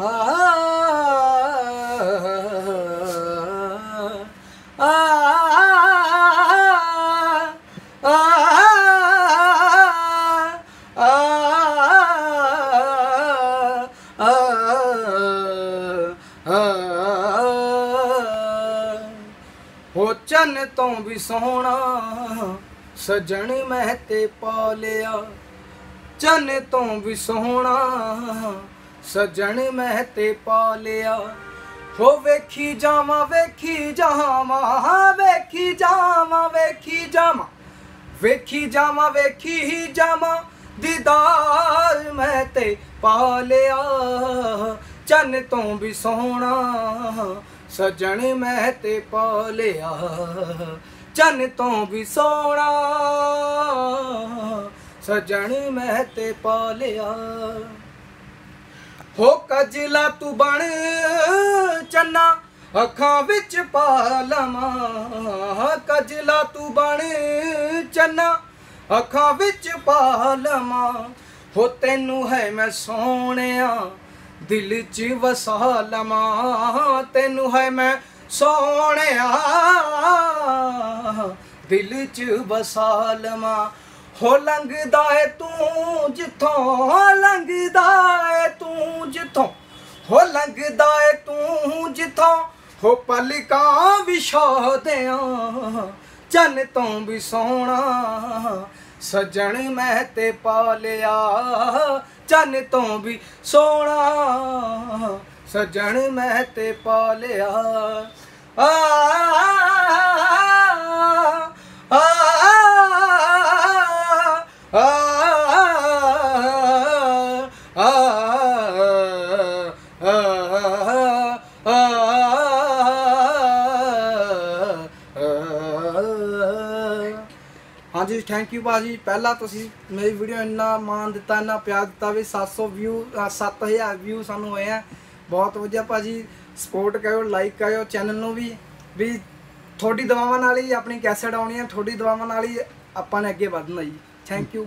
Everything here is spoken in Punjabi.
ਆ ਹੋ ਚੰਨ ਤੋਂ ਵੀ ਸੋਹਣਾ ਸਜਣ ਮੈਂ ਤੇ ਪਾ ਲਿਆ। ਚੰਨ ਤੋਂ ਵੀ ਸੋਹਣਾ, ਸਜਣ ਮੈਂ ਤੇ ਪਾ ਲਿਆ। ਹੋ ਵੇਖੀ ਜਾਵਾਂ ਵੇਖੀ ਜਾਵਾਂ ਵੇਖੀ ਜਾਵਾਂ ਵੇਖੀ ਜਾਵਾਂ ਵੇਖੀ ਜਾਵਾਂ, ਵੇਖੀ ਹੀ ਜਾਵਾਂ, ਦੀਦਾਰ ਮੈਂ ਤੇ ਪਾ ਲਿਆ। ਚੰਨ ਤੋਂ ਵੀ ਸੋਹਣਾ, ਸਜਣ ਮੈਂ ਤੇ ਪਾ ਲਿਆ। ਚੰਨ ਤੋਂ ਵੀ ਸੋਹਣਾ ਸਜਣ ਮੈਂ ਤੇ ਪਾਲਿਆ। ਹੋ ਕਜਲਾ ਤੂੰ ਬਣ, ਚੰਨਾ ਅੱਖਾਂ ਵਿੱਚ ਪਾ ਲਵਾਂ। ਕਜਲਾ ਤੂੰ ਬਣ, ਚੰਨਾ ਅੱਖਾਂ ਵਿੱਚ ਪਾ ਲਵਾਂ। ਹੋ ਤੈਨੂੰ ਹੈ ਮੈਂ ਸੋਹਣਿਆ, ਦਿਲ 'ਚ ਵਸਾ ਲਵਾਂ। ਤੈਨੂੰ ਹੈ ਮੈਂ ਸੋਹਣਿਆ, ਦਿਲ 'ਚ ਵਸਾ ਲਵਾਂ। ਹੋ ਲੰਘਦਾ ਏ ਤੂੰ ਜਿੱਥੋਂ ਲੰਘਦਾ ਏ ਤੂੰ ਜਿੱਥੋਂ, ਹੋ ਲੰਘਦਾ ਏ ਤੂੰ ਜਿੱਥੋਂ, ਹੋ ਪਲਕਾਂ ਵਿਛੋਦਿਆਂ ਚੰਨ ਤੋਂ ਵੀ ਸੋਹਣਾ, ਸਜਣ ਮੈਂ ਤੇ ਪਾ ਲਿਆ ਚੰਨ ਤੋਂ ਵੀ ਸੋਹਣਾ, ਸਜਣ ਮੈਂ ਤੇ ਪਾ ਲਿਆ ਆ ਹਾਂਜੀ ਥੈਂਕ ਯੂ ਬਾਜੀ ਪਹਿਲਾਂ ਤੁਸੀਂ ਮੇਰੀ ਵੀਡੀਓ ਇੰਨਾ ਮਾਣ ਦਿੱਤਾ, ਇੰਨਾ ਪਿਆਰ ਦਿੱਤਾ ਵੀ 700 ਵਿਊ 7000 ਵਿਊ ਸਾਨੂੰ ਹੋਏ ਆ। ਬਹੁਤ ਵਧੀਆ ਭਾਜੀ। ਸਪੋਰਟ ਕਰਿਓ ਲਾਈਕ ਕਰਿਓ ਚੈਨਲ ਨੂੰ ਵੀ ਵੀ ਤੁਹਾਡੀ ਦਵਾਵਾਂ ਨਾਲ ਹੀ ਆਪਣੀ ਕੈਸਟ ਆਉਣੀ ਹੈ ਤੁਹਾਡੀ ਦਵਾਵਾਂ ਨਾਲ ਹੀ ਆਪਾਂ ਨੇ ਅੱਗੇ ਵਧਣਾ ਜੀ। Thank you